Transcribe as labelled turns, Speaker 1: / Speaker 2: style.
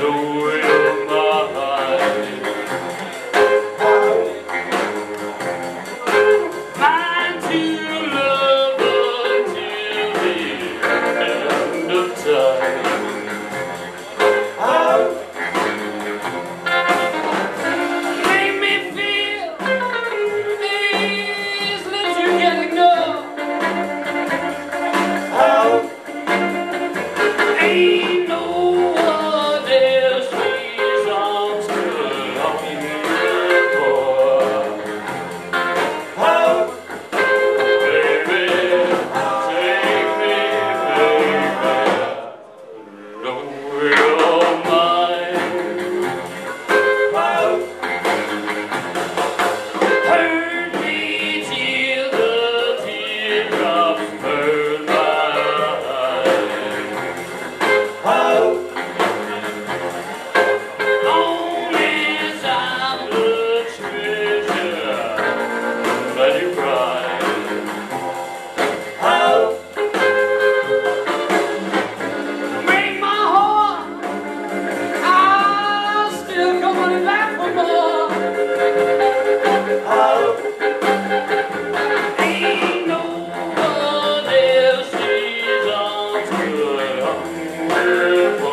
Speaker 1: the Gloria. Hallelujah.